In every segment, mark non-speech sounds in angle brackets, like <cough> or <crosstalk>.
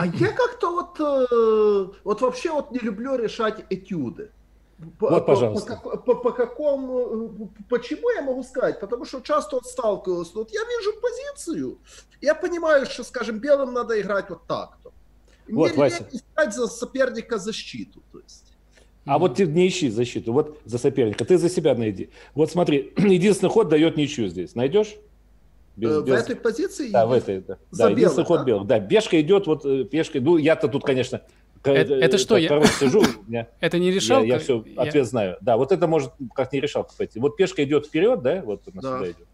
А я как-то вот, э, вот вообще вот не люблю решать этюды. По, вот, пожалуйста. По, по, по какому, э, почему я могу сказать? Потому что часто вот сталкиваюсь, вот я вижу позицию, я понимаю, что, скажем, белым надо играть вот так-то. Вот, Мне Вася. искать за соперника защиту, то есть. А вот ты не ищи защиту, вот за соперника, ты за себя найди. Вот смотри, <clears throat> единственный ход дает ничью здесь. Найдешь? Без, э, в без... этой позиции? Да, в этой, да. За да, единственный ход да? белых. Да, пешка идет, вот э, пешка, ну я-то тут, конечно, это, это что? Я... сижу, <coughs> меня, это не решалка? Я, я все я... ответ знаю. Да, вот это может как не решалка пойти. Вот пешка идет вперед, да, вот она да. сюда идет.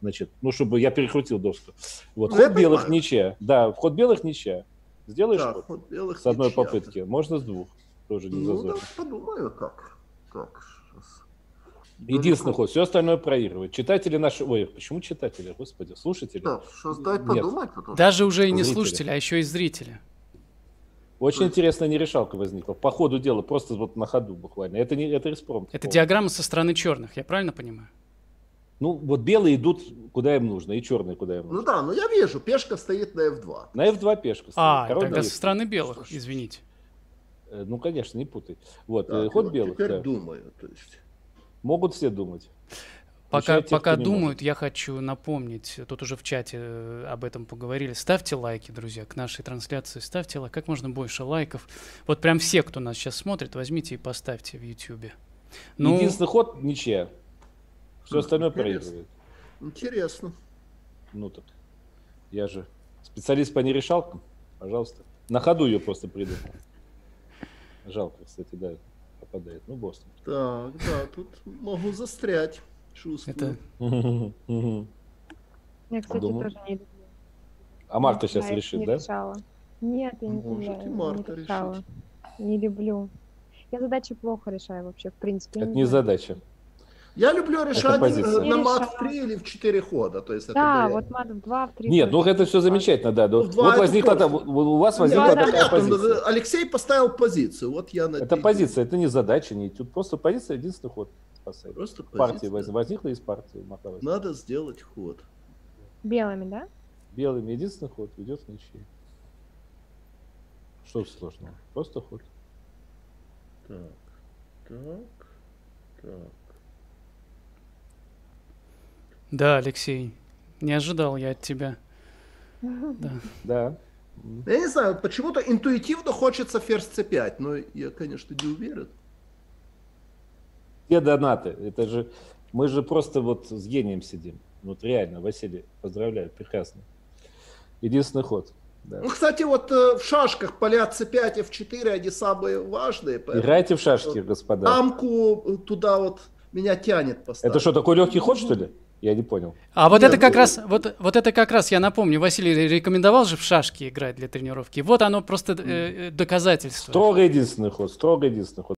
Значит, ну, чтобы я перекрутил доску. Вот, ну, ход белых понимаю. ничья. Да, ход белых ничья. Сделаешь да, ход? ход белых с одной ничья. попытки. Можно с двух. Тоже не ну, зазорно. да, подумаю так. Так, Единственный ход, все остальное проигрывает. Читатели наши... Ой, почему читатели, господи, слушатели? Да, создать, подумать. Потому... Даже уже и не зрители. слушатели, а еще и зрители. Очень интересная нерешалка возникла. По ходу дела, просто вот на ходу буквально. Это не это респромт. Это диаграмма со стороны черных, я правильно понимаю? Ну, вот белые идут куда им нужно, и черные куда им ну нужно. Ну да, но я вижу, пешка стоит на F2. На F2 пешка стоит. А, Король тогда со стороны белых, извините. Э, ну, конечно, не путай. Вот, да, э, ход вот белых. Теперь да. думаю, то есть. Могут все думать. Пока, пока думают, может. я хочу напомнить, тут уже в чате э, об этом поговорили. Ставьте лайки, друзья, к нашей трансляции. Ставьте лайк, как можно больше лайков. Вот прям все, кто нас сейчас смотрит, возьмите и поставьте в YouTube. Ну, Единственный ход ничья. Все остальное проигрывает. Интересно. Ну так. Я же специалист по нерешалкам. Пожалуйста. На ходу ее просто придумал. Жалко, кстати, да, попадает. Ну, Бостон. Так, да, тут могу застрять. Чувствую. Это... Я, кстати, Думаю. тоже не люблю. А Марта сейчас я решит, не да? Решала. Нет, я не, Может, я, и Марта не решала. Решить. Не люблю. Я задачи плохо решаю вообще, в принципе. Это не, не задача. Я люблю решать на мат в 3 или в 4 хода. То есть да, это вот мат в 2, в 3. Нет, ну это все замечательно, да. Вот возникла, там, у вас возникла да, такая позиция. Алексей поставил позицию, вот я на Это позиция, это не задача, не тут просто позиция, единственный ход спасает. Просто партия возникла из партии. Надо сделать ход. Белыми, да? Белыми единственный ход ведет в ничьи. Что сложного? Просто ход. Так, так, так. Да, Алексей, не ожидал я от тебя. Да. Да. Я не знаю, почему-то интуитивно хочется ферзь c5, но я, конечно, не уверен. Все донаты, это же, мы же просто вот с гением сидим. Вот реально, Василий, поздравляю, прекрасно. Единственный ход. Да. Ну, кстати, вот э, в шашках поля c5, f4, они самые важные. Играйте в шашки, господа. Дамку туда вот меня тянет поставить. Это что, такой легкий ход, что ли? Я не понял. А вот Нет, это как ну... раз, вот, вот это как раз, я напомню, Василий рекомендовал же в шашки играть для тренировки. Вот оно просто э, доказательство. Строго единственный ход, строго единственный ход.